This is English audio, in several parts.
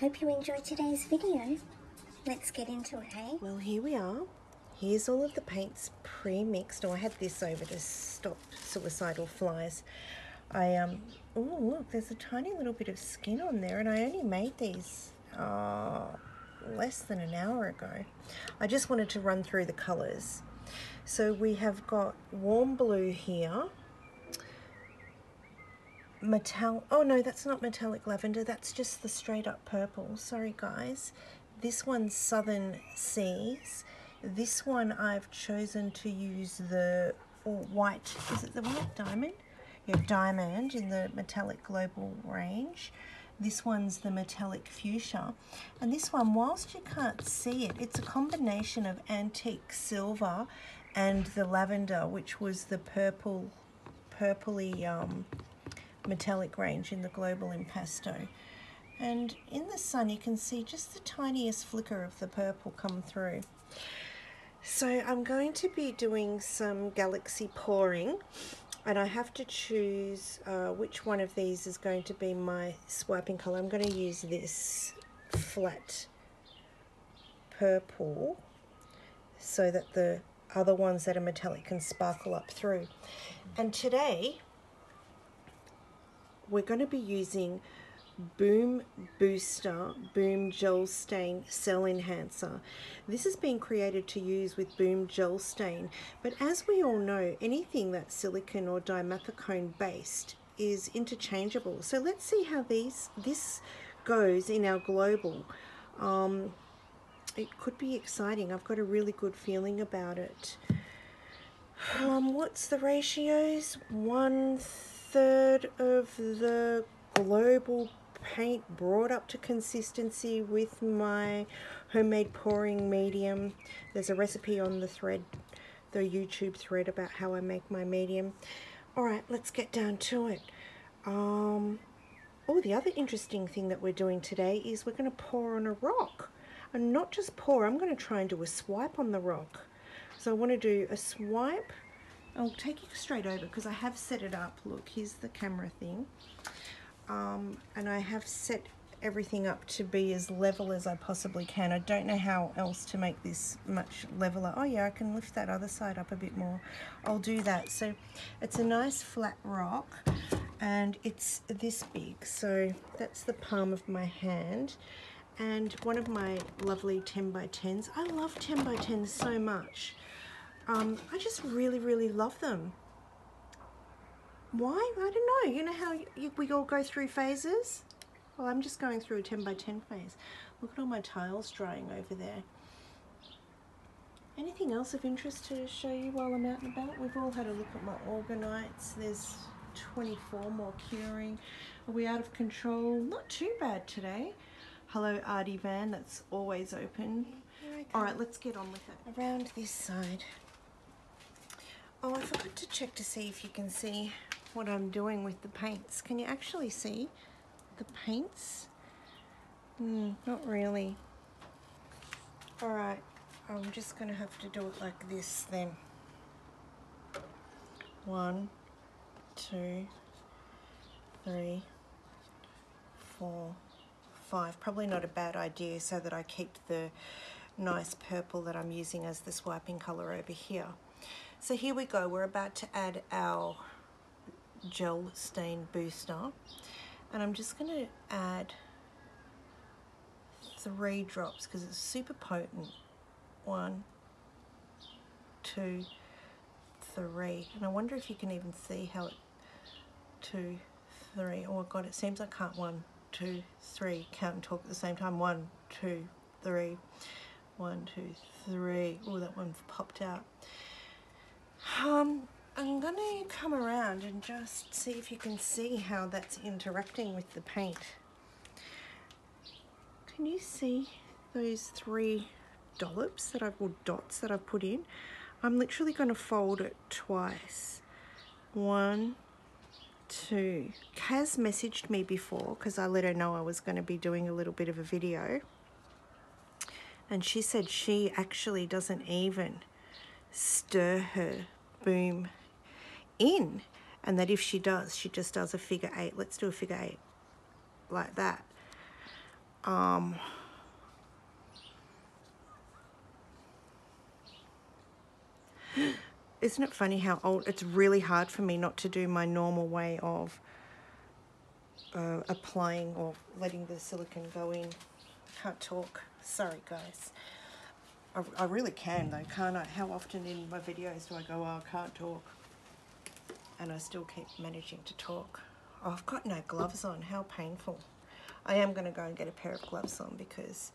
hope you enjoyed today's video. Let's get into it, hey? Well, here we are. Here's all of the paints pre-mixed. Oh, I had this over to stop suicidal flies. I, um, oh, look, there's a tiny little bit of skin on there, and I only made these uh, less than an hour ago. I just wanted to run through the colours. So we have got warm blue here. Metal, oh no, that's not metallic lavender, that's just the straight up purple. Sorry guys. This one's Southern Seas. This one I've chosen to use the white, is it the white diamond? Yeah, diamond in the metallic global range. This one's the metallic fuchsia. And this one, whilst you can't see it, it's a combination of antique silver and the lavender, which was the purple, purpley um, metallic range in the global impasto. And in the sun, you can see just the tiniest flicker of the purple come through. So I'm going to be doing some galaxy pouring and I have to choose uh, which one of these is going to be my swiping color. I'm going to use this flat purple so that the other ones that are metallic can sparkle up through. And today we're going to be using Boom Booster Boom Gel Stain Cell Enhancer. This has been created to use with Boom Gel Stain, but as we all know, anything that's silicon or dimethicone based is interchangeable. So let's see how these this goes in our global. Um, it could be exciting. I've got a really good feeling about it. Um, what's the ratios? One third of the global paint brought up to consistency with my homemade pouring medium. There's a recipe on the thread, the YouTube thread about how I make my medium. Alright, let's get down to it. Um, oh, the other interesting thing that we're doing today is we're going to pour on a rock. And not just pour, I'm going to try and do a swipe on the rock. So I want to do a swipe. I'll take you straight over because I have set it up. Look, here's the camera thing um, and I have set everything up to be as level as I possibly can. I don't know how else to make this much leveler. Oh yeah, I can lift that other side up a bit more. I'll do that. So it's a nice flat rock and it's this big. So that's the palm of my hand. And one of my lovely 10 by 10s. I love 10 by 10s so much. Um, I just really, really love them. Why? I don't know. You know how you, we all go through phases? Well, I'm just going through a 10 by 10 phase. Look at all my tiles drying over there. Anything else of interest to show you while I'm out and about? We've all had a look at my orgonites. There's 24 more curing. Are we out of control? Not too bad today. Hello Artie Van, that's always open. Alright, let's get on with it. Around this side. Oh, I forgot to check to see if you can see what I'm doing with the paints. Can you actually see the paints? Mm, not really. Alright, I'm just going to have to do it like this then. One, two, three, four, five. Probably not a bad idea so that I keep the nice purple that I'm using as the swiping colour over here. So here we go, we're about to add our gel stain booster. And I'm just going to add three drops because it's super potent. One two three. And I wonder if you can even see how it Two, three. oh god it seems I can't. One two three. Count and talk at the same time. One two three. One two three. Oh that one popped out um I'm going to come around and just see if you can see how that's interacting with the paint. Can you see those three dollops that I've, or dots that I've put in? I'm literally going to fold it twice. One, two. Kaz messaged me before because I let her know I was going to be doing a little bit of a video. And she said she actually doesn't even stir her boom in. And that if she does she just does a figure eight. Let's do a figure eight like that. Um, isn't it funny how old it's really hard for me not to do my normal way of uh, applying or letting the silicone go in. Can't talk. Sorry guys I, I really can though can't I how often in my videos do I go oh I can't talk and I still keep managing to talk oh, I've got no gloves on how painful I am going to go and get a pair of gloves on because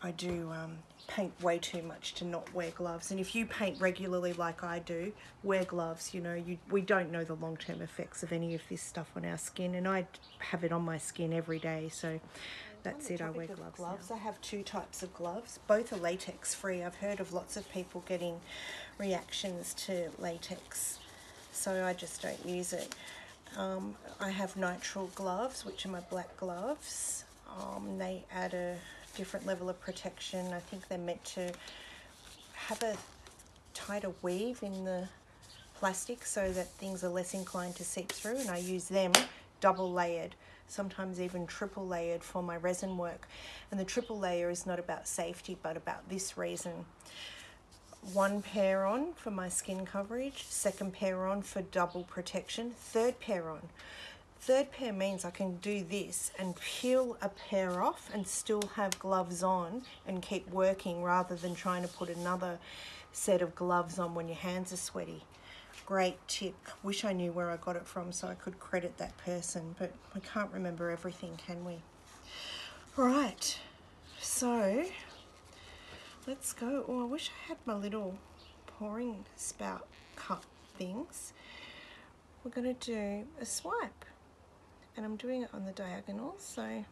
I do um, paint way too much to not wear gloves. And if you paint regularly like I do, wear gloves. You know, you, we don't know the long-term effects of any of this stuff on our skin. And I have it on my skin every day. So that's it, I wear gloves Gloves, now. I have two types of gloves. Both are latex free. I've heard of lots of people getting reactions to latex. So I just don't use it. Um, I have nitrile gloves, which are my black gloves. Um, they add a different level of protection. I think they're meant to have a tighter weave in the plastic so that things are less inclined to seep through and I use them double layered sometimes even triple layered for my resin work. And the triple layer is not about safety but about this reason one pair on for my skin coverage second pair on for double protection third pair on. Third pair means I can do this and peel a pair off and still have gloves on and keep working rather than trying to put another set of gloves on when your hands are sweaty. Great tip. Wish I knew where I got it from so I could credit that person, but we can't remember everything, can we? Right, so let's go. Oh, I wish I had my little pouring spout cup things. We're going to do a swipe and I'm doing it on the diagonal so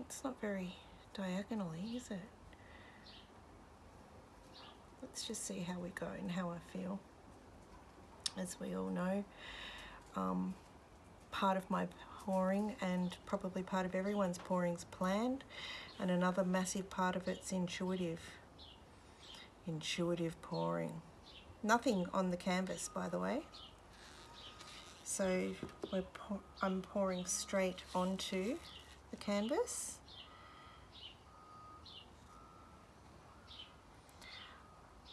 it's not very diagonally is it let's just see how we go and how I feel. As we all know um, part of my pouring and probably part of everyone's pouring is planned and another massive part of it's intuitive. Intuitive pouring. Nothing on the canvas by the way. So pour I'm pouring straight onto the canvas.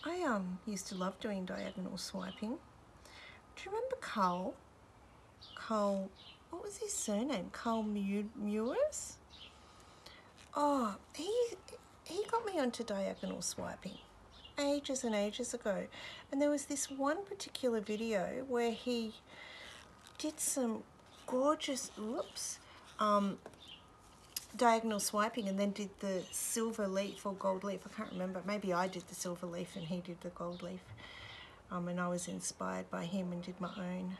I um used to love doing diagonal swiping. Do you remember Carl? Carl, what was his surname? Carl Mewers? Oh, he, he got me onto diagonal swiping ages and ages ago. And there was this one particular video where he did some gorgeous, whoops, um, diagonal swiping and then did the silver leaf or gold leaf. I can't remember. Maybe I did the silver leaf and he did the gold leaf. Um, and I was inspired by him and did my own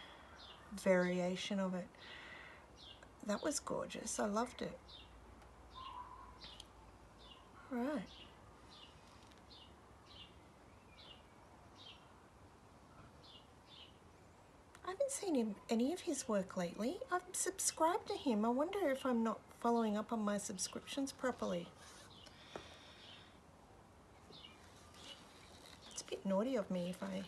variation of it. That was gorgeous. I loved it. All right. I haven't seen him any of his work lately. I've subscribed to him. I wonder if I'm not following up on my subscriptions properly. It's a bit naughty of me if I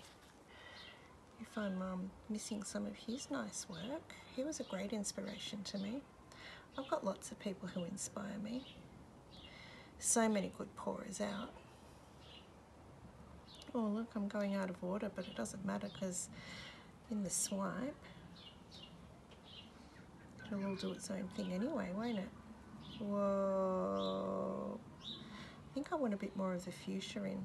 if I'm um, missing some of his nice work. He was a great inspiration to me. I've got lots of people who inspire me. So many good pourers out. Oh look, I'm going out of order, but it doesn't matter because in the swipe, it'll all do its own thing anyway, won't it? Whoa. I think I want a bit more of the fuchsia in.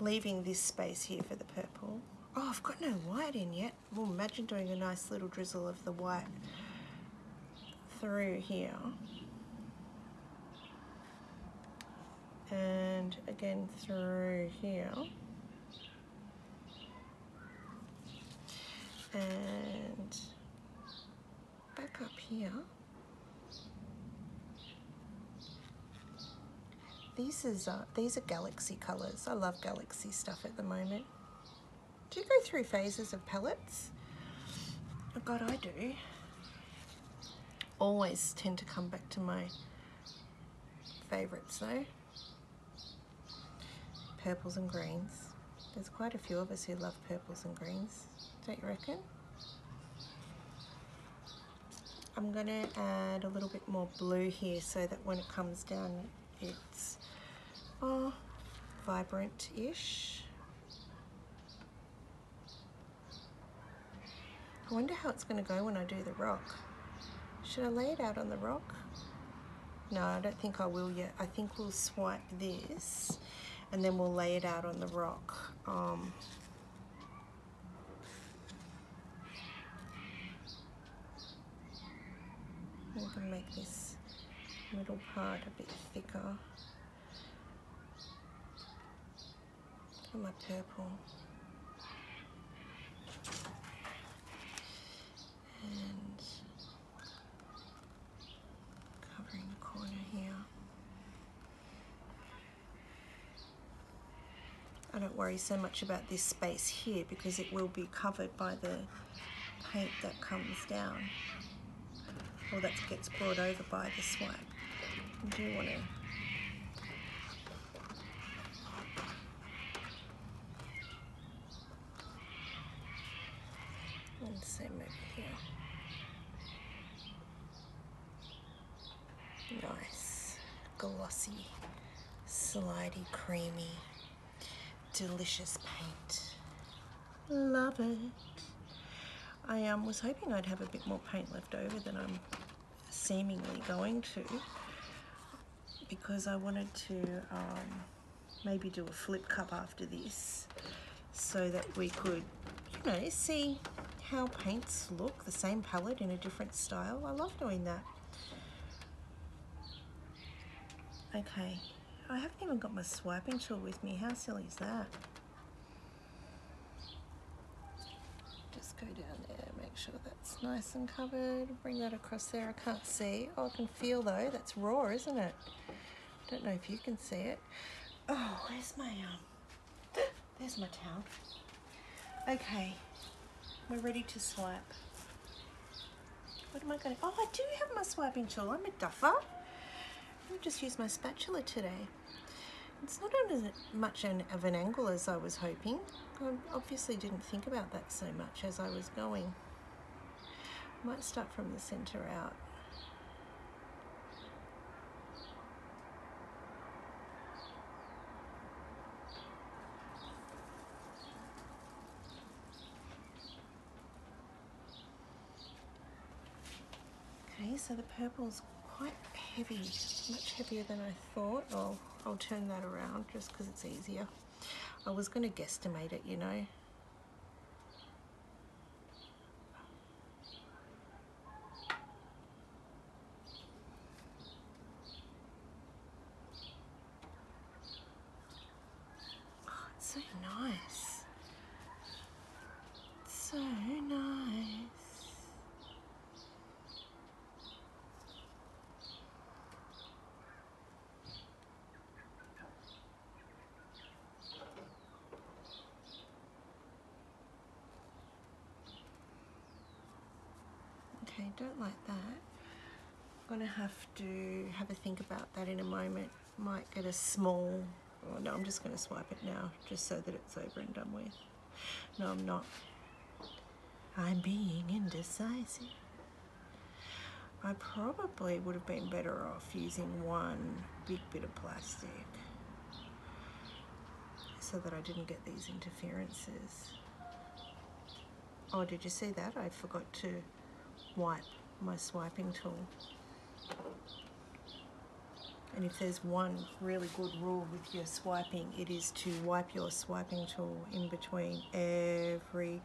Leaving this space here for the purple. Oh, I've got no white in yet. Well, imagine doing a nice little drizzle of the white through here. And again through here. and back up here. These is uh, these are galaxy colors. I love galaxy stuff at the moment. Do you go through phases of palettes? Oh god I do. Always tend to come back to my favorites though. Purples and greens. There's quite a few of us who love purples and greens don't you reckon? I'm going to add a little bit more blue here so that when it comes down it's oh, vibrant-ish. I wonder how it's going to go when I do the rock. Should I lay it out on the rock? No, I don't think I will yet. I think we'll swipe this and then we'll lay it out on the rock. Um, To make this middle part a bit thicker. For my purple. And covering the corner here. I don't worry so much about this space here because it will be covered by the paint that comes down or that gets brought over by the swipe. Do want to and same over here. Nice, glossy, slidey, creamy, delicious paint. Love it. I um, was hoping I'd have a bit more paint left over than I'm seemingly going to because I wanted to um, maybe do a flip cup after this so that we could, you know, see how paints look, the same palette in a different style. I love doing that. Okay, I haven't even got my swiping tool with me. How silly is that? Just go down there, make sure that's nice and covered. Bring that across there. I can't see. Oh, I can feel though. That's raw, isn't it? I don't know if you can see it. Oh, where's my um? There's my towel. Okay, we're ready to swipe. What am I going? Oh, I do have my swiping tool. I'm a duffer. I'll just use my spatula today. It's not as much an, of an angle as I was hoping. I obviously didn't think about that so much as I was going. Might start from the center out. Okay, so the purple's quite heavy, much heavier than I thought. Oh, I'll turn that around just because it's easier. I was going to guesstimate it, you know. Oh, it's so nice. So nice. Okay, don't like that. I'm gonna have to have a think that in a moment. Might get a small, oh no, I'm just gonna swipe it now, just so that it's over and done with. No, I'm not. I'm being indecisive. I probably would have been better off using one big bit of plastic so that I didn't get these interferences. Oh, did you see that? I forgot to wipe my swiping tool. And if there's one really good rule with your swiping, it is to wipe your swiping tool in between every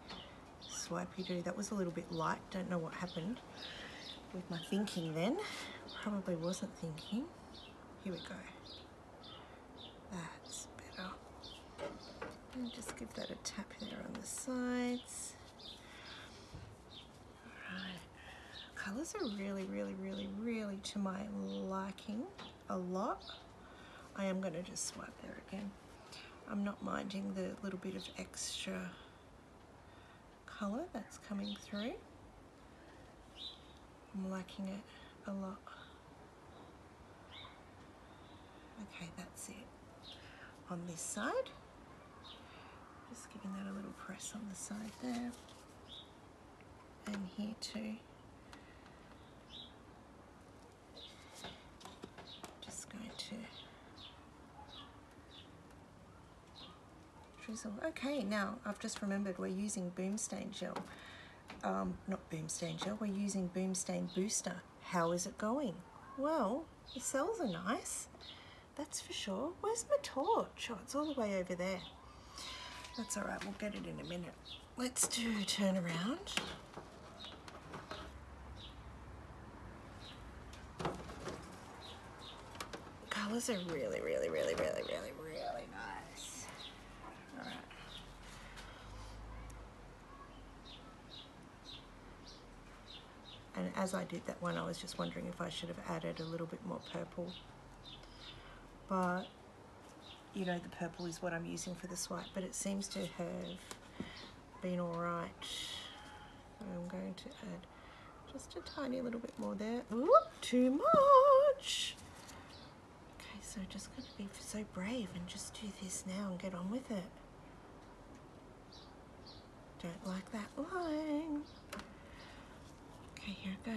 swipe you do. That was a little bit light, don't know what happened with my thinking then. Probably wasn't thinking. Here we go. That's better. And just give that a tap there on the sides. Alright. Colours are really, really, really, really to my liking a lot. I am going to just swipe there again. I'm not minding the little bit of extra colour that's coming through. I'm liking it a lot. Okay, that's it. On this side, just giving that a little press on the side there. And here too. Drizzle. Okay, now I've just remembered we're using boom stain gel. Um, not boom stain gel, we're using boom stain booster. How is it going? Well, the cells are nice. That's for sure. Where's my torch? Oh, it's all the way over there. That's all right, we'll get it in a minute. Let's do turn around. Colours are really, really, really, really, really, really nice. All right. And as I did that one, I was just wondering if I should have added a little bit more purple. But, you know, the purple is what I'm using for the swipe, but it seems to have been all right. I'm going to add just a tiny little bit more there. Ooh, too much. Okay, so just going to be so brave and just do this now and get on with it. Don't like that line. Okay, here I go.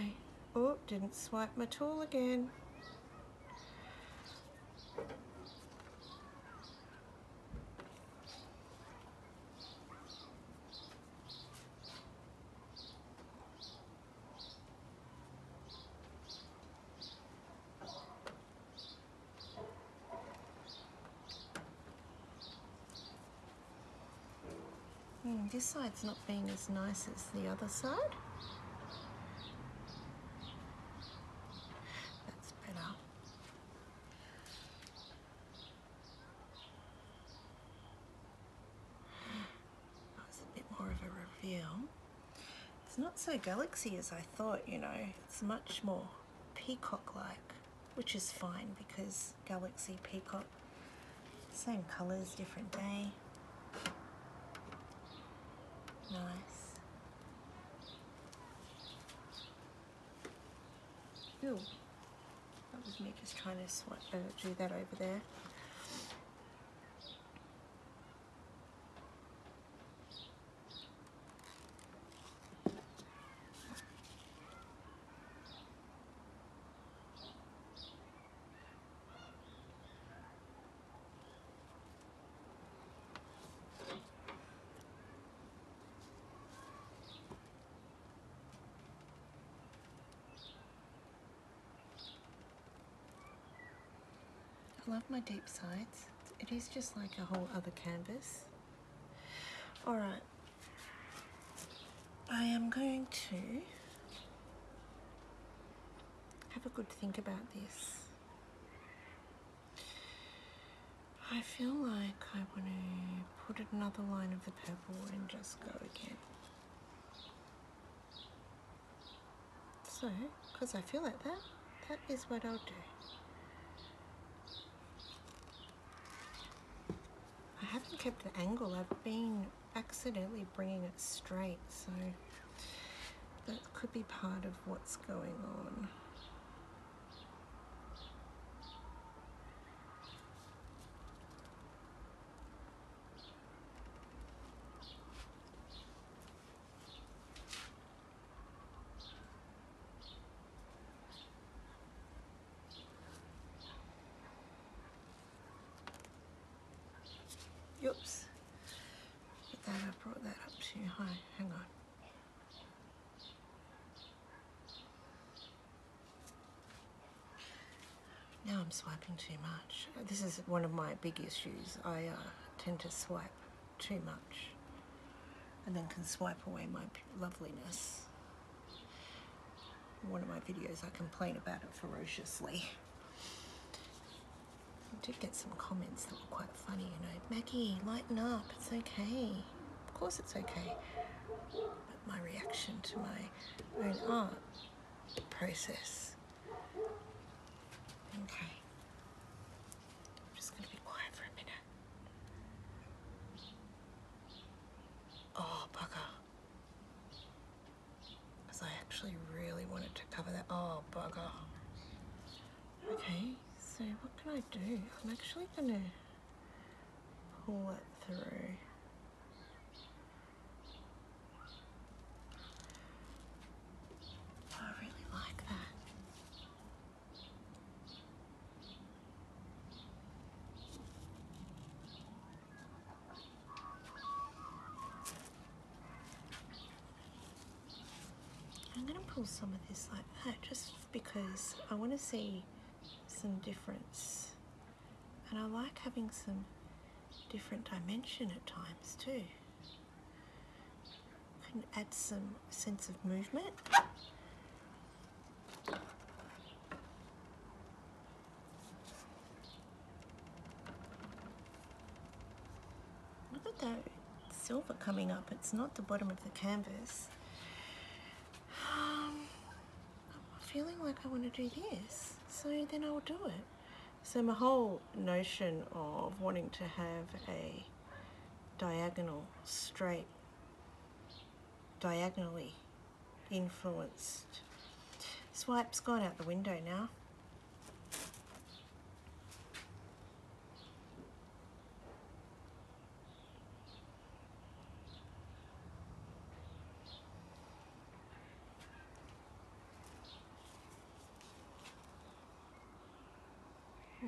Oh, didn't swipe my tool again. Hmm, this side's not being as nice as the other side. That's better. That's a bit more of a reveal. It's not so galaxy as I thought, you know. It's much more peacock-like, which is fine because galaxy, peacock, same colours, different day. Nice. Ooh, that was me just trying to swipe, uh, do that over there. Love my deep sides. It is just like a whole other canvas. Alright. I am going to have a good think about this. I feel like I want to put another line of the purple and just go again. So, because I feel like that, that is what I'll do. I haven't kept the angle. I've been accidentally bringing it straight, so that could be part of what's going on. Oops. Put that, I brought that up too high. Hang on. Now I'm swiping too much. This is one of my big issues. I uh, tend to swipe too much and then can swipe away my loveliness. In one of my videos I complain about it ferociously. I did get some comments that were quite funny, you know, Maggie, lighten up, it's okay. Of course it's okay. But my reaction to my own art process. Okay. can I do? I'm actually going to pull it through. I really like that. I'm going to pull some of this like that just because I want to see some difference. And I like having some different dimension at times too. Can add some sense of movement. Look at that silver coming up. It's not the bottom of the canvas. Um, I'm feeling like I want to do this, so then I'll do it. So my whole notion of wanting to have a diagonal, straight, diagonally influenced swipe's gone out the window now. Hmm.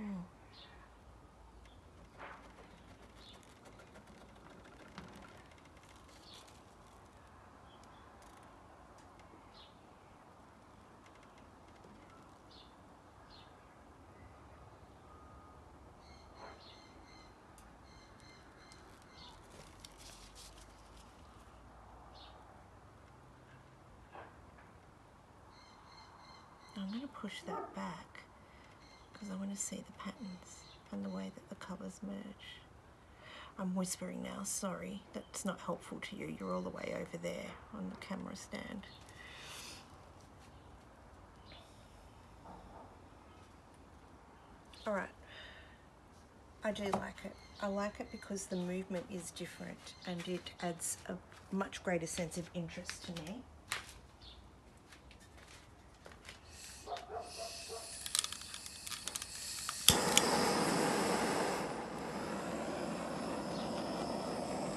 I'm going to push that back because I want to see the patterns and the way that the colours merge. I'm whispering now, sorry, that's not helpful to you. You're all the way over there on the camera stand. All right, I do like it. I like it because the movement is different and it adds a much greater sense of interest to me.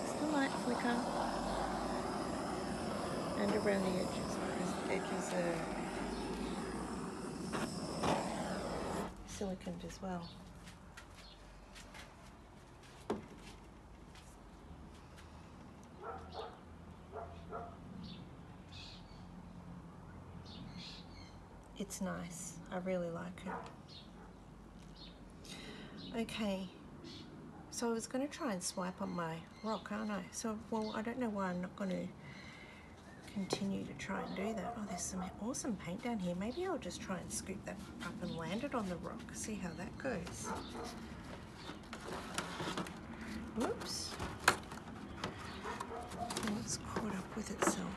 Just a light flicker and around the edges because the edges are siliconed as well. It's nice. I really like it. Okay, so I was going to try and swipe on my rock, aren't I? So, well, I don't know why I'm not going to continue to try and do that. Oh, there's some awesome paint down here. Maybe I'll just try and scoop that up and land it on the rock. See how that goes. Whoops. Oh, it's caught up with itself.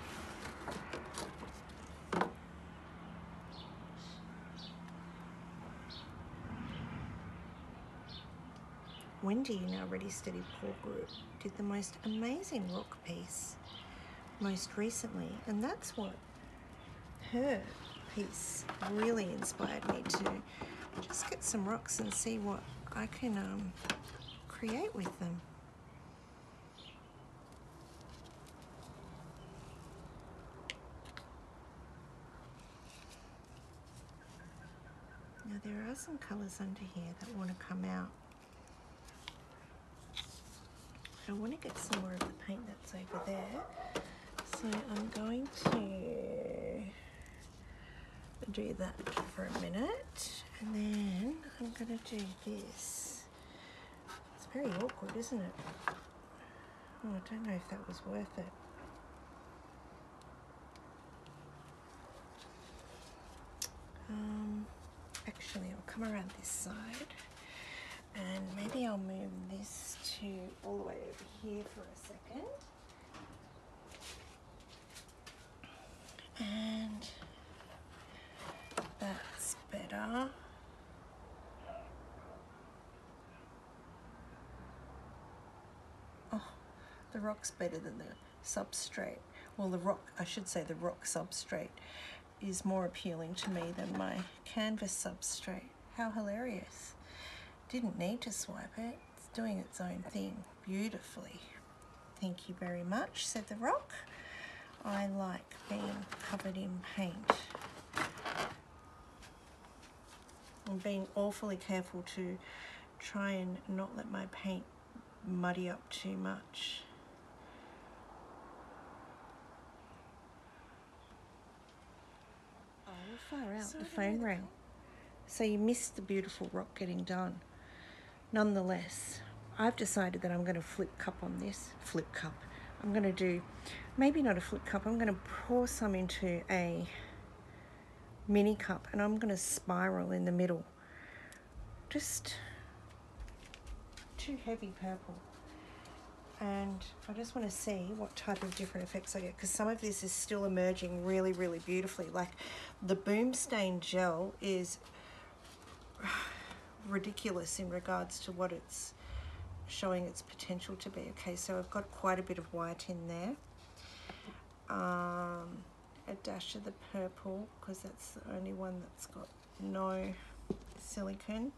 Wendy in our Ready Steady Pour group did the most amazing rock piece most recently, and that's what her piece really inspired me to just get some rocks and see what I can um, create with them. Now there are some colours under here that want to come out. I want to get some more of the paint that's over there. So I'm going to do that for a minute and then I'm going to do this. It's very awkward, isn't it? Oh, I don't know if that was worth it. Um, actually, I'll come around this side and maybe I'll move this to all the way over here for a second. And that's better. Oh, the rock's better than the substrate. Well, the rock, I should say the rock substrate is more appealing to me than my canvas substrate. How hilarious. Didn't need to swipe it. It's doing its own thing beautifully. Thank you very much, said the rock. I like being covered in paint. I'm being awfully careful to try and not let my paint muddy up too much. Oh, far out, So the phone rang. So you missed the beautiful rock getting done. Nonetheless, I've decided that I'm going to flip cup on this. Flip cup. I'm going to do, maybe not a flip cup, I'm going to pour some into a mini cup and I'm going to spiral in the middle. Just too heavy purple. And I just want to see what type of different effects I get because some of this is still emerging really, really beautifully. Like the boom stain gel is ridiculous in regards to what it's showing its potential to be. Okay, so I've got quite a bit of white in there. Um, a dash of the purple because that's the only one that's got no silicone.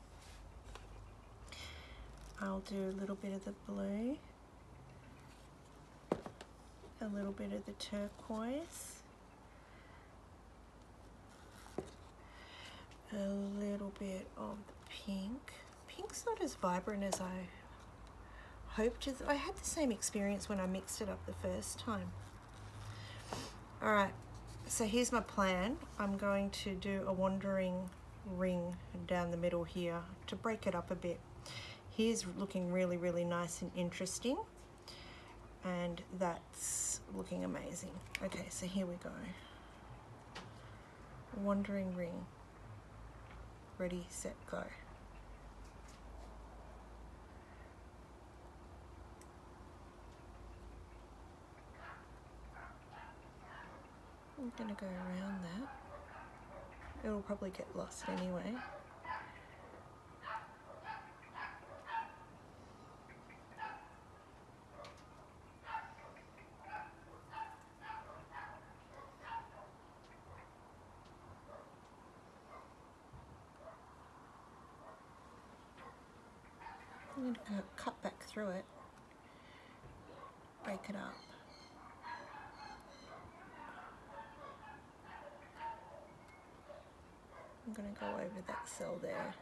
I'll do a little bit of the blue, a little bit of the turquoise, a little bit of the pink. Pink's not as vibrant as I I had the same experience when I mixed it up the first time. All right, so here's my plan. I'm going to do a wandering ring down the middle here to break it up a bit. Here's looking really, really nice and interesting. And that's looking amazing. Okay, so here we go. Wandering ring. Ready, set, go. I'm gonna go around that. It'll probably get lost anyway. I'm going to cut back through it, break it up. I'm going to go over that cell there.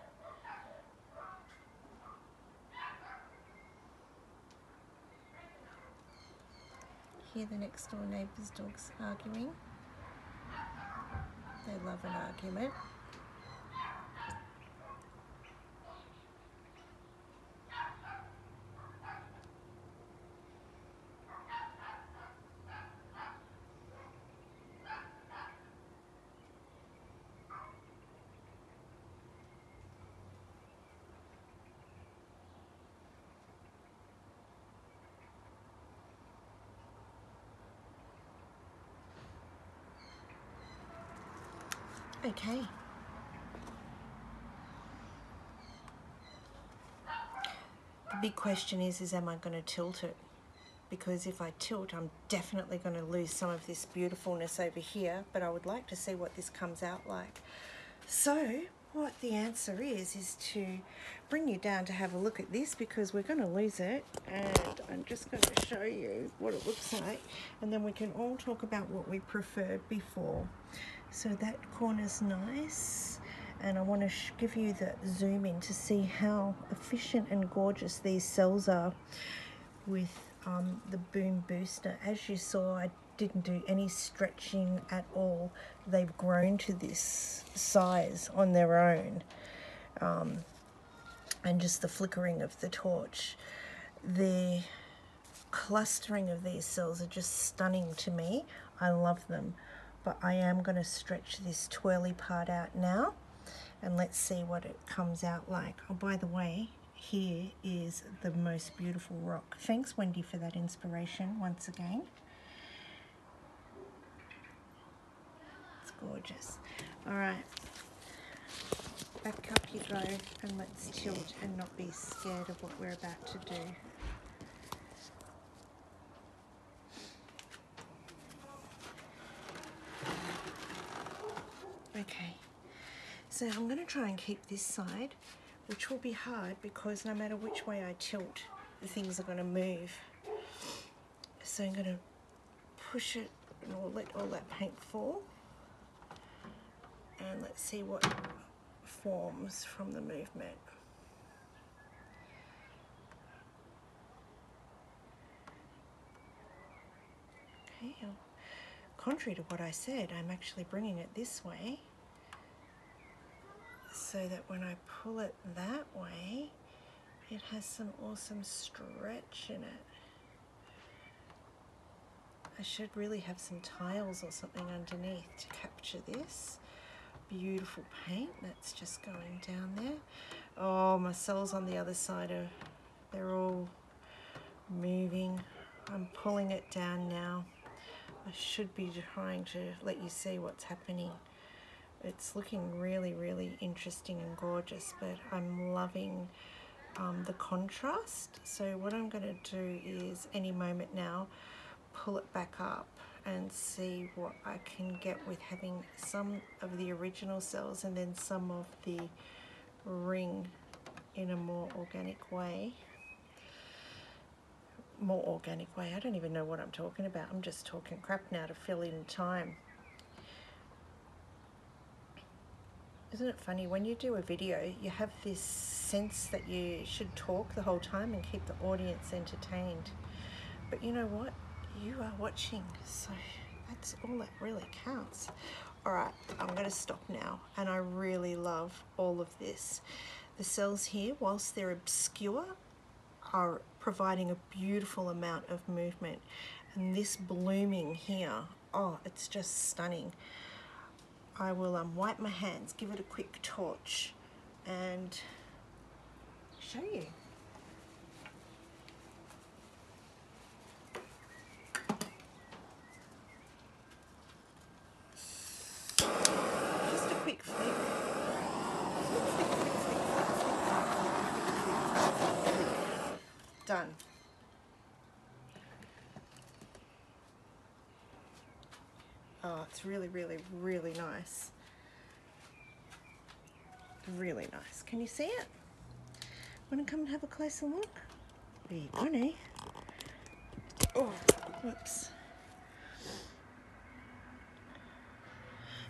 Hear the next door neighbour's dogs arguing. They love an argument. Okay. The big question is, is am I going to tilt it? Because if I tilt, I'm definitely going to lose some of this beautifulness over here, but I would like to see what this comes out like. So, what the answer is, is to bring you down to have a look at this because we're going to lose it and I'm just going to show you what it looks like and then we can all talk about what we preferred before. So that corner's nice and I want to give you the zoom in to see how efficient and gorgeous these cells are with um, the boom booster. As you saw, I didn't do any stretching at all. They've grown to this size on their own. Um, and just the flickering of the torch. The clustering of these cells are just stunning to me. I love them. But I am going to stretch this twirly part out now and let's see what it comes out like. Oh, by the way, here is the most beautiful rock. Thanks, Wendy, for that inspiration once again. It's gorgeous. All right, back up you go and let's tilt and not be scared of what we're about to do. Okay, so I'm going to try and keep this side, which will be hard because no matter which way I tilt, the things are going to move. So I'm going to push it and I'll let all that paint fall. And let's see what forms from the movement. Okay, contrary to what I said, I'm actually bringing it this way so that when I pull it that way, it has some awesome stretch in it. I should really have some tiles or something underneath to capture this. Beautiful paint that's just going down there. Oh, my cells on the other side are, they're all moving. I'm pulling it down now. I should be trying to let you see what's happening. It's looking really, really interesting and gorgeous, but I'm loving um, the contrast. So what I'm going to do is any moment now, pull it back up and see what I can get with having some of the original cells and then some of the ring in a more organic way more organic way. I don't even know what I'm talking about. I'm just talking crap now to fill in time. Isn't it funny when you do a video you have this sense that you should talk the whole time and keep the audience entertained. But you know what? You are watching so that's all that really counts. All right I'm going to stop now and I really love all of this. The cells here whilst they're obscure are providing a beautiful amount of movement. And this blooming here oh it's just stunning I will um, wipe my hands give it a quick torch and show you just a quick flick done. Oh, it's really, really, really nice. Really nice. Can you see it? Want to come and have a closer look? There you go, Connie. Oh, whoops.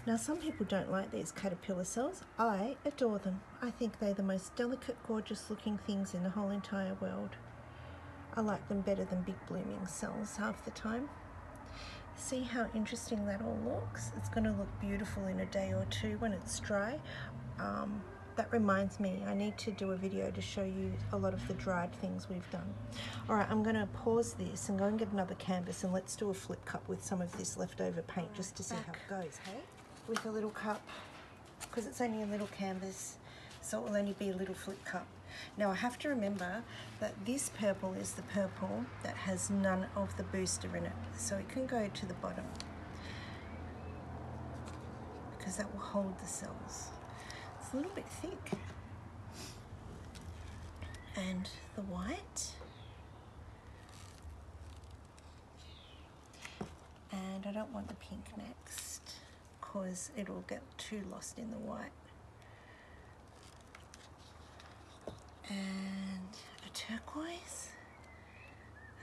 Now some people don't like these caterpillar cells. I adore them. I think they're the most delicate, gorgeous looking things in the whole entire world. I like them better than big blooming cells half the time. See how interesting that all looks? It's going to look beautiful in a day or two when it's dry. Um, that reminds me, I need to do a video to show you a lot of the dried things we've done. All right, I'm going to pause this and go and get another canvas and let's do a flip cup with some of this leftover paint just to see how it goes, hey? With a little cup, because it's only a little canvas, so it will only be a little flip cup. Now I have to remember that this purple is the purple that has none of the booster in it. So it can go to the bottom because that will hold the cells. It's a little bit thick. And the white. And I don't want the pink next because it'll get too lost in the white. And a turquoise.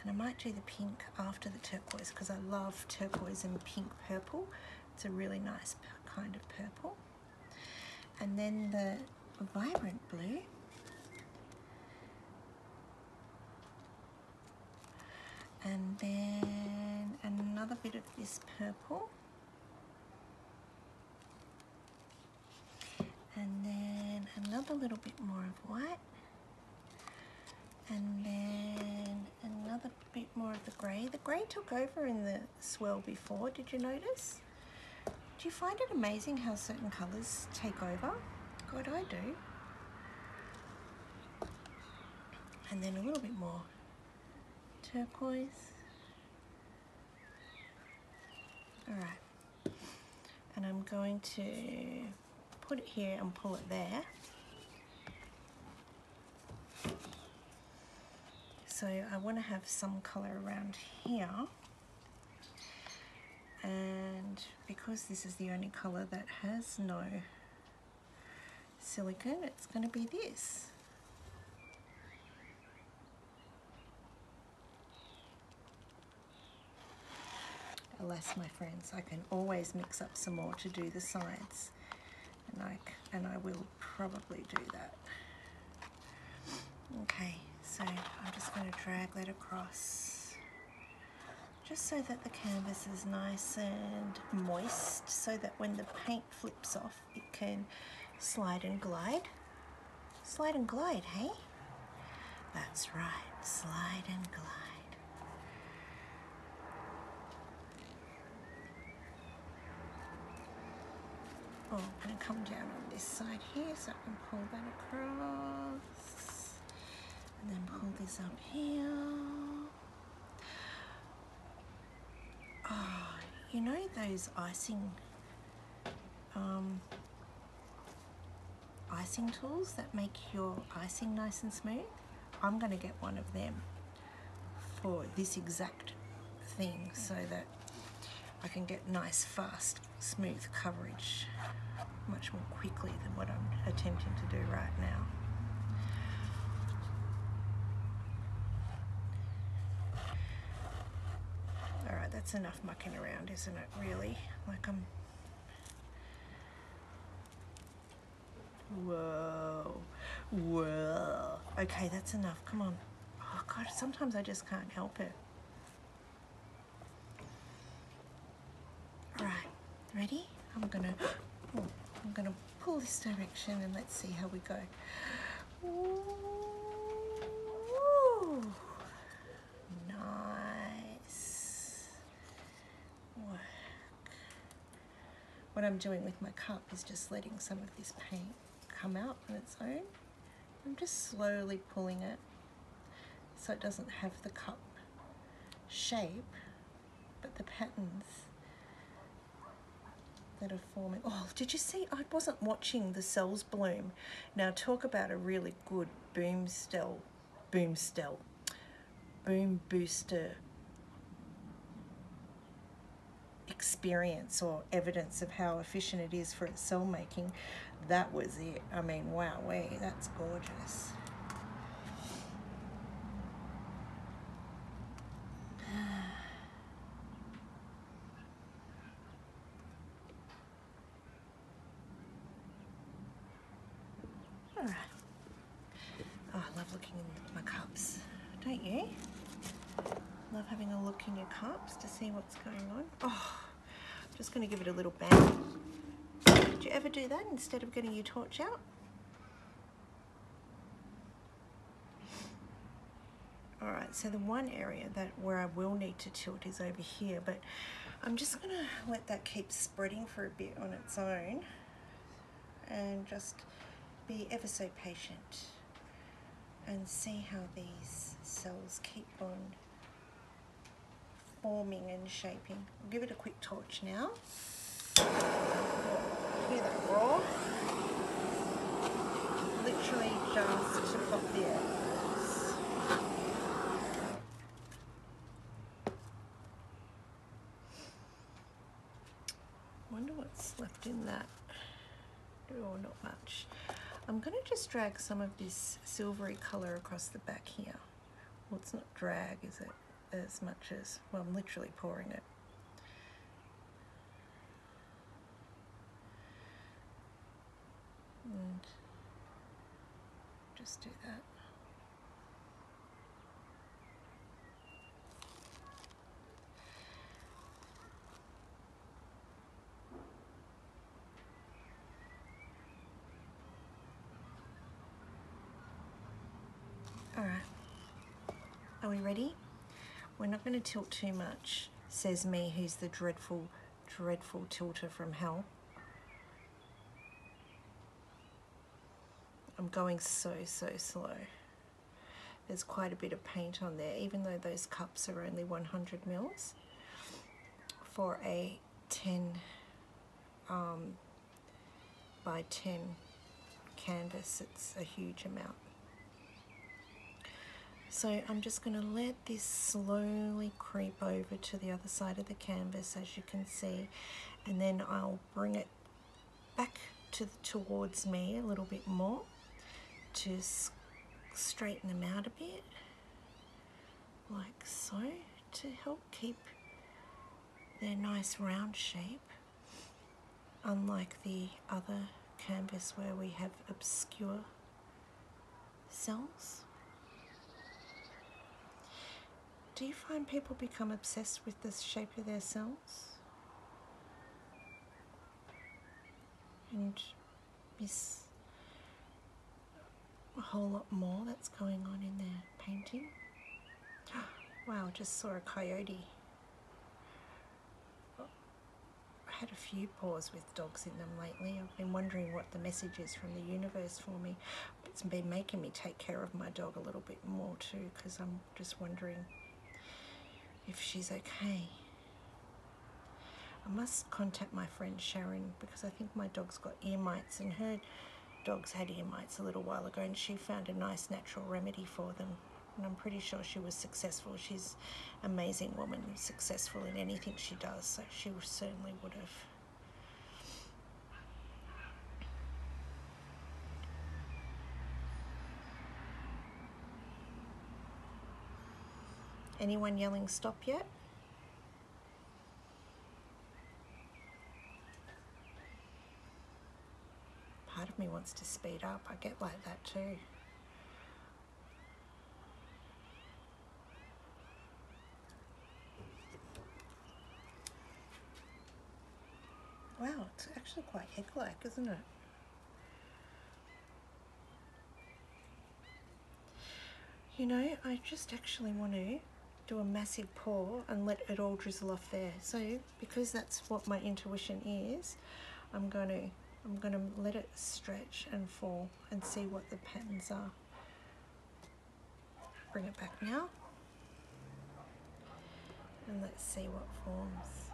And I might do the pink after the turquoise because I love turquoise and pink purple. It's a really nice kind of purple. And then the vibrant blue. And then another bit of this purple. And then another little bit more of white and then another bit more of the grey. The grey took over in the swirl before, did you notice? Do you find it amazing how certain colours take over? God, I do. And then a little bit more turquoise. Alright, and I'm going to put it here and pull it there. So I want to have some colour around here. And because this is the only colour that has no silicone, it's going to be this. Alas, my friends, I can always mix up some more to do the sides. And I, and I will probably do that. Okay. So I'm just going to drag that across just so that the canvas is nice and moist so that when the paint flips off it can slide and glide. Slide and glide, hey? That's right, slide and glide. Oh, I'm going to come down on this side here so I can pull that across. And then pull this up here. Oh, you know those icing um, icing tools that make your icing nice and smooth? I'm going to get one of them for this exact thing so that I can get nice, fast, smooth coverage much more quickly than what I'm attempting to do right now. Enough mucking around, isn't it, really? Like I'm... Whoa. Whoa. Okay, that's enough. Come on. Oh, God, sometimes I just can't help it. Right, ready? I'm gonna, oh, I'm gonna pull this direction and let's see how we go. Ooh, nice work. What I'm doing with my cup is just letting some of this paint come out on its own. I'm just slowly pulling it so it doesn't have the cup shape, but the patterns that are forming. Oh, did you see? I wasn't watching the cells bloom. Now talk about a really good boom stel, boom stel, boom booster experience or evidence of how efficient it is for its cell making. That was it. I mean, wow, way, that's gorgeous. Alright. Oh, I love looking in my cups, don't you? Love having a look in your cups to see what's going on. Oh, just going to give it a little bang. Did you ever do that instead of getting your torch out? Alright, so the one area that where I will need to tilt is over here, but I'm just going to let that keep spreading for a bit on its own and just be ever so patient and see how these cells keep on forming and shaping. I'll give it a quick torch now. Hear that roar? Literally just to pop the apples. Wonder what's left in that. Oh, not much. I'm going to just drag some of this silvery colour across the back here. Well, it's not drag, is it? As much as, well, I'm literally pouring it. And just do that. All right. Are we ready? We're not going to tilt too much, says me, who's the dreadful, dreadful tilter from hell. I'm going so, so slow. There's quite a bit of paint on there, even though those cups are only 100 mils. For a 10 um, by 10 canvas, it's a huge amount. So I'm just going to let this slowly creep over to the other side of the canvas as you can see and then I'll bring it back to towards me a little bit more to straighten them out a bit like so to help keep their nice round shape unlike the other canvas where we have obscure cells. Do you find people become obsessed with the shape of their cells? And miss a whole lot more that's going on in their painting. Wow, just saw a coyote. I had a few pours with dogs in them lately. I've been wondering what the message is from the universe for me. It's been making me take care of my dog a little bit more too because I'm just wondering if she's okay. I must contact my friend Sharon because I think my dog's got ear mites and her dogs had ear mites a little while ago and she found a nice natural remedy for them and I'm pretty sure she was successful. She's an amazing woman, successful in anything she does, so she certainly would have. Anyone yelling stop yet? Part of me wants to speed up. I get like that too. Wow, it's actually quite egg-like, isn't it? You know, I just actually want to do a massive pour and let it all drizzle off there. So because that's what my intuition is, I'm going to I'm going to let it stretch and fall and see what the patterns are. Bring it back now. And let's see what forms.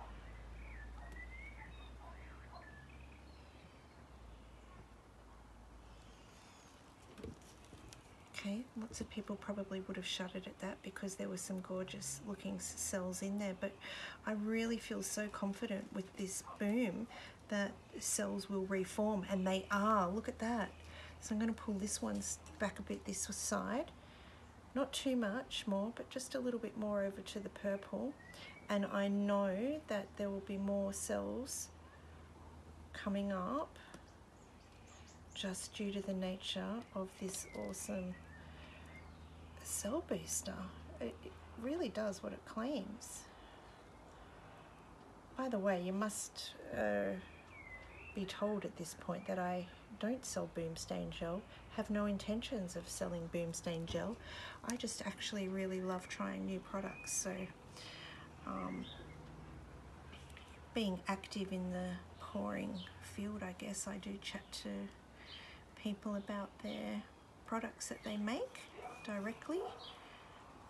Okay lots of people probably would have shuddered at that because there were some gorgeous looking cells in there but I really feel so confident with this boom that cells will reform and they are. Look at that. So I'm going to pull this one back a bit this side. Not too much more but just a little bit more over to the purple. And I know that there will be more cells coming up just due to the nature of this awesome cell booster. It, it really does what it claims. By the way, you must uh, be told at this point that I don't sell boom stain gel, have no intentions of selling boom stain gel. I just actually really love trying new products. So um, being active in the pouring field, I guess I do chat to people about their products that they make directly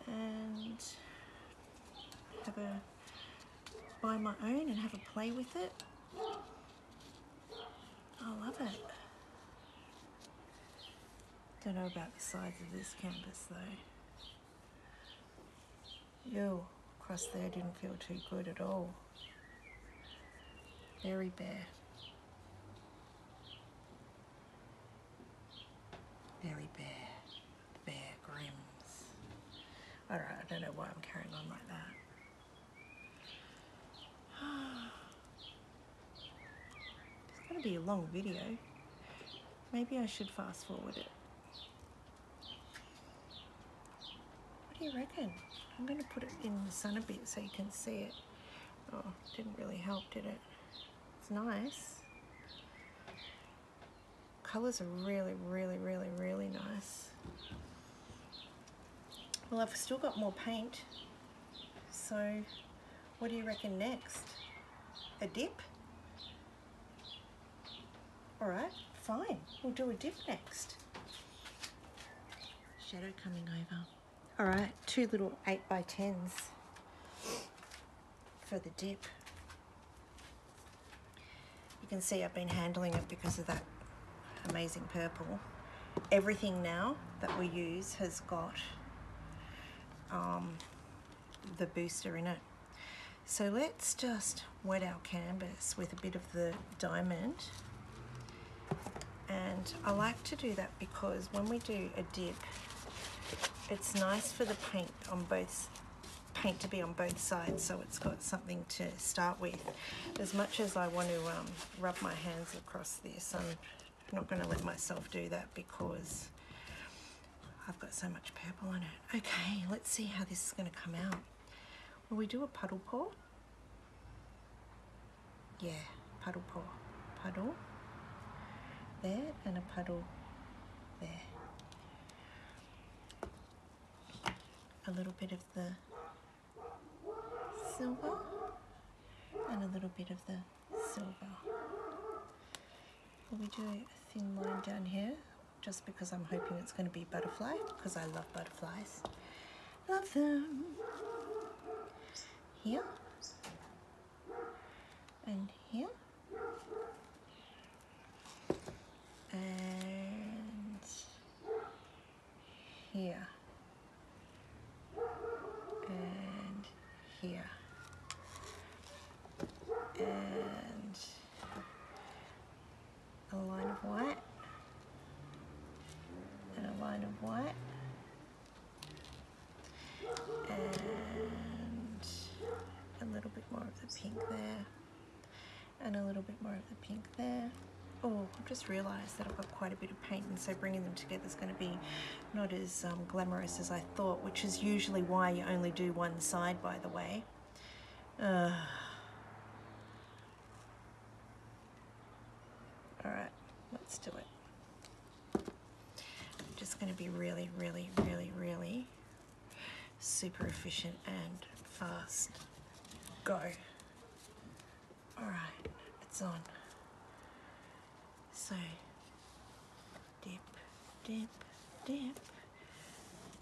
and have a buy my own and have a play with it. I love it. Don't know about the size of this canvas though. Yo, across there didn't feel too good at all. Very bare. Very bare. Alright, I don't know why I'm carrying on like that. It's going to be a long video. Maybe I should fast forward it. What do you reckon? I'm going to put it in the sun a bit so you can see it. Oh, didn't really help, did it? It's nice. Colours are really, really, really, really nice. Well, I've still got more paint. So what do you reckon next? A dip? All right, fine. We'll do a dip next. Shadow coming over. All right, two little 8 by 10s for the dip. You can see I've been handling it because of that amazing purple. Everything now that we use has got um, the booster in it. So let's just wet our canvas with a bit of the diamond. And I like to do that because when we do a dip, it's nice for the paint on both paint to be on both sides so it's got something to start with. As much as I want to um, rub my hands across this, I'm not going to let myself do that because I've got so much purple on it. Okay, let's see how this is going to come out. Will we do a puddle pour? Yeah, puddle pour. Puddle. there and a puddle there. A little bit of the silver and a little bit of the silver. We do a thin line down here just because I'm hoping it's going to be butterfly because I love butterflies. Love them. Here and here and here and here and a line of white and a line of white and a little bit more of the pink there and a little bit more of the pink there oh I've just realized that I've got quite a bit of paint and so bringing them together is going to be not as um, glamorous as I thought which is usually why you only do one side by the way uh, Alright, let's do it. I'm just going to be really, really, really, really super efficient and fast. Go. Alright, it's on. So, dip, dip, dip,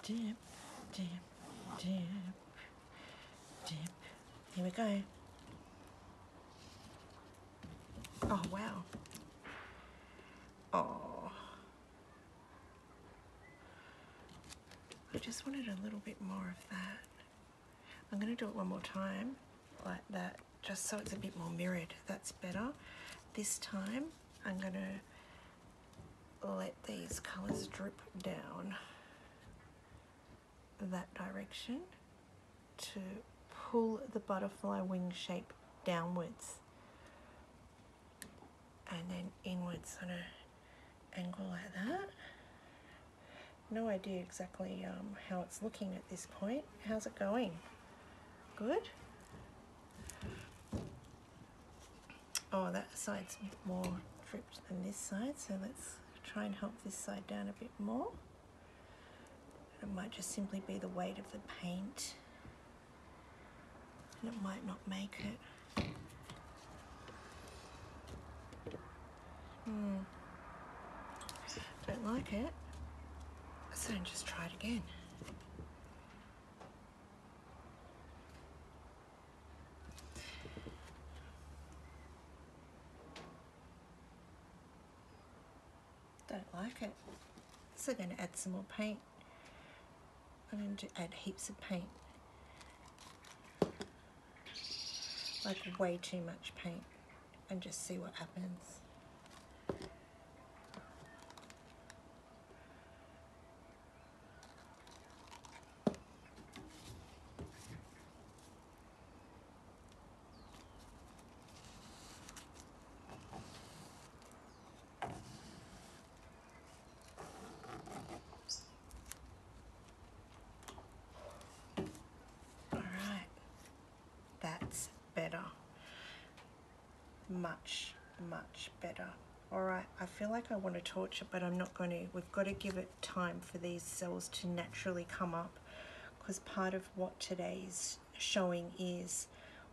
dip, dip, dip, dip. Here we go. Oh, wow. Oh. I just wanted a little bit more of that. I'm going to do it one more time, like that, just so it's a bit more mirrored. That's better. This time, I'm going to let these colours drip down that direction to pull the butterfly wing shape downwards and then inwards on a angle like that. No idea exactly um, how it's looking at this point. How's it going? Good? Oh, that side's more dripped than this side, so let's try and help this side down a bit more. It might just simply be the weight of the paint, and it might not make it. Hmm. Don't like it. So just try it again. Don't like it. So I'm going to add some more paint. I'm going to add heaps of paint. Like way too much paint. And just see what happens. Alright, that's better. Much, much better. Alright, I feel like I want to it, but I'm not going to. We've got to give it time for these cells to naturally come up because part of what today's showing is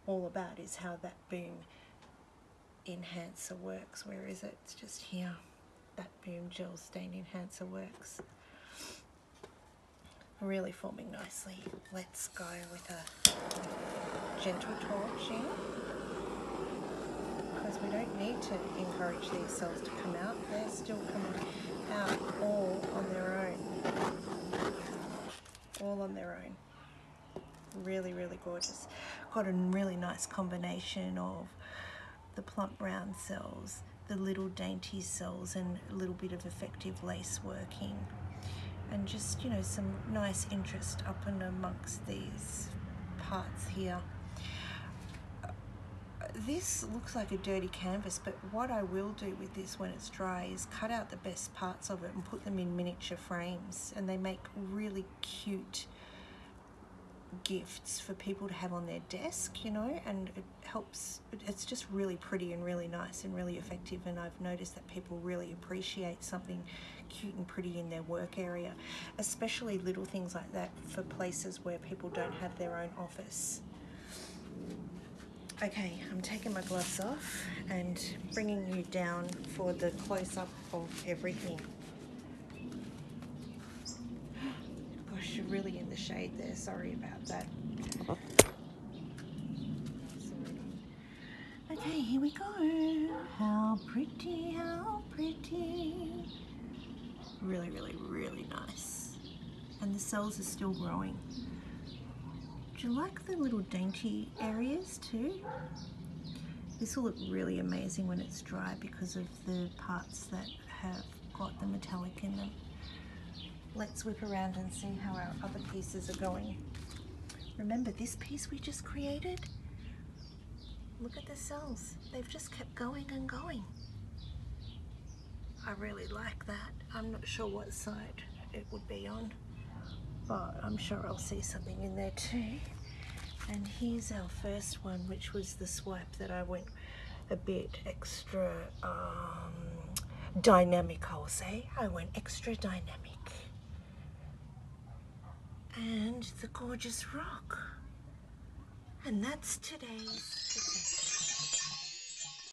all about is how that boom enhancer works. Where is it? It's just here. That boom gel stain enhancer works really forming nicely. Let's go with a gentle torching because we don't need to encourage these cells to come out. They're still coming out all on their own. All on their own. Really, really gorgeous. Got a really nice combination of the plump round cells, the little dainty cells and a little bit of effective lace working and just you know some nice interest up and amongst these parts here this looks like a dirty canvas but what I will do with this when it's dry is cut out the best parts of it and put them in miniature frames and they make really cute gifts for people to have on their desk, you know, and it helps. It's just really pretty and really nice and really effective. And I've noticed that people really appreciate something cute and pretty in their work area, especially little things like that for places where people don't have their own office. Okay, I'm taking my gloves off and bringing you down for the close up of everything. Gosh, you're really in the shade there. Sorry about that. Okay, here we go. How pretty, how pretty. Really, really, really nice. And the cells are still growing. Do you like the little dainty areas too? This will look really amazing when it's dry because of the parts that have got the metallic in them. Let's whip around and see how our other pieces are going. Remember this piece we just created? Look at the cells. They've just kept going and going. I really like that. I'm not sure what side it would be on, but I'm sure I'll see something in there too. And here's our first one, which was the swipe that I went a bit extra um, dynamic, I'll say. I went extra dynamic. And the gorgeous rock. And that's today's